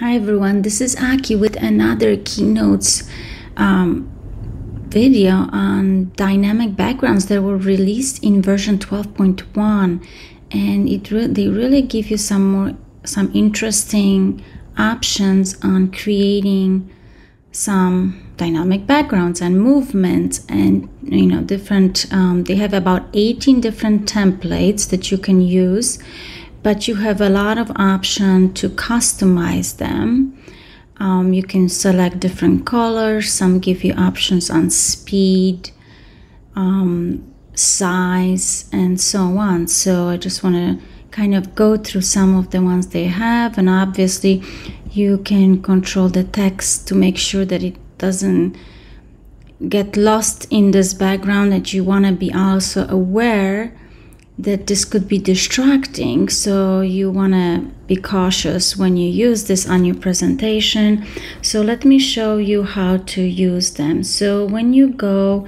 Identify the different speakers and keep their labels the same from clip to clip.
Speaker 1: Hi everyone, this is Aki with another keynotes um, video on dynamic backgrounds that were released in version 12.1 and it re they really give you some more some interesting options on creating some dynamic backgrounds and movements and you know different um, they have about 18 different templates that you can use but you have a lot of option to customize them. Um, you can select different colors. Some give you options on speed, um, size, and so on. So I just want to kind of go through some of the ones they have. And obviously, you can control the text to make sure that it doesn't get lost in this background that you want to be also aware that this could be distracting. So you want to be cautious when you use this on your presentation. So let me show you how to use them. So when you go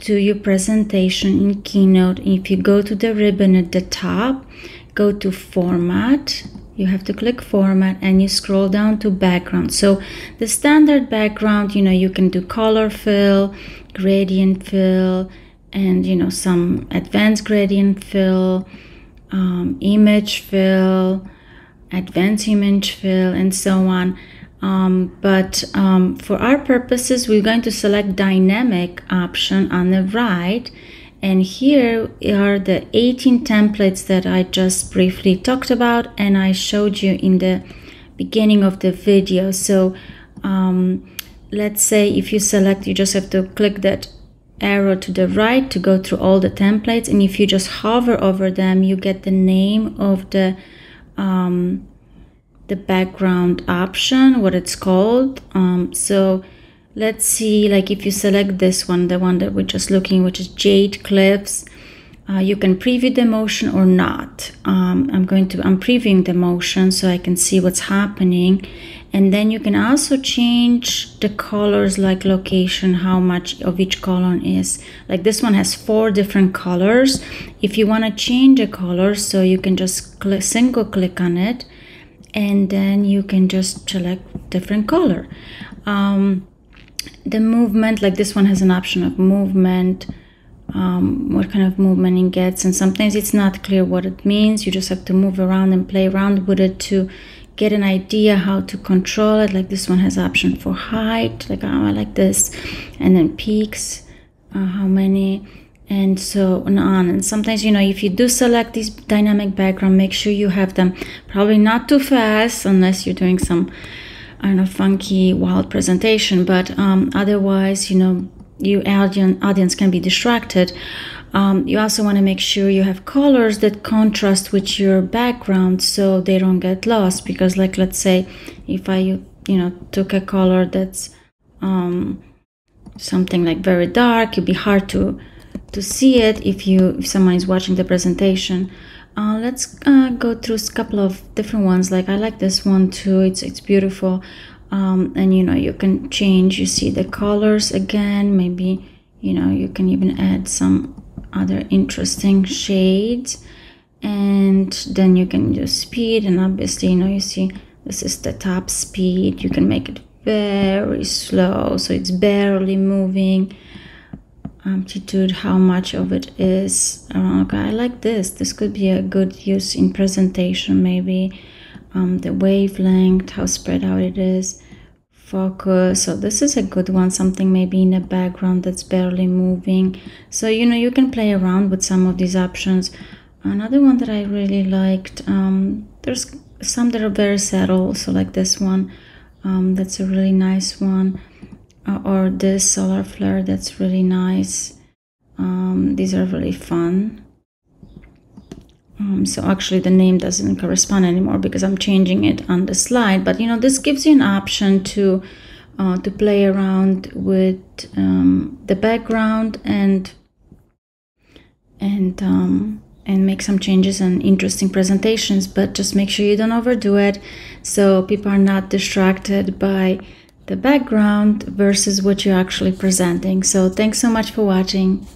Speaker 1: to your presentation in keynote if you go to the ribbon at the top go to format you have to click format and you scroll down to background. So the standard background you know you can do color fill gradient fill and you know some advanced gradient fill um, image fill advanced image fill and so on. Um, but um, for our purposes we're going to select dynamic option on the right. And here are the 18 templates that I just briefly talked about and I showed you in the beginning of the video. So um, let's say if you select you just have to click that arrow to the right to go through all the templates and if you just hover over them you get the name of the um, the background option what it's called. Um, so let's see like if you select this one the one that we're just looking which is jade cliffs uh, you can preview the motion or not. Um, I'm going to I'm previewing the motion so I can see what's happening. And then you can also change the colors like location how much of each column is. Like this one has four different colors. If you want to change a color so you can just click single click on it and then you can just select different color. Um, the movement like this one has an option of movement um, what kind of movement it gets. And sometimes it's not clear what it means. You just have to move around and play around with it to get an idea how to control it. Like this one has option for height like oh, I like this. And then peaks uh, how many and so on and sometimes you know if you do select these dynamic background make sure you have them probably not too fast unless you're doing some I don't know funky wild presentation. But um, otherwise you know you audience audience can be distracted. Um, you also want to make sure you have colors that contrast with your background so they don't get lost because like let's say if I you know took a color that's um, something like very dark it'd be hard to to see it if you if someone is watching the presentation. Uh, let's uh, go through a couple of different ones. Like I like this one too. It's it's beautiful um, and you know you can change you see the colors again maybe you know you can even add some other interesting shades. And then you can do speed and obviously you know you see this is the top speed. You can make it very slow so it's barely moving. Amplitude how much of it is okay i like this. This could be a good use in presentation maybe um, the wavelength how spread out it is focus. So this is a good one something maybe in the background that's barely moving. So you know you can play around with some of these options. Another one that i really liked um, there's some that are very subtle so like this one um, that's a really nice one uh, or this solar flare that's really nice. Um, these are really fun um, so actually the name doesn't correspond anymore because I'm changing it on the slide. But you know, this gives you an option to uh, to play around with um, the background and and um, and make some changes and interesting presentations. But just make sure you don't overdo it, so people are not distracted by the background versus what you're actually presenting. So thanks so much for watching.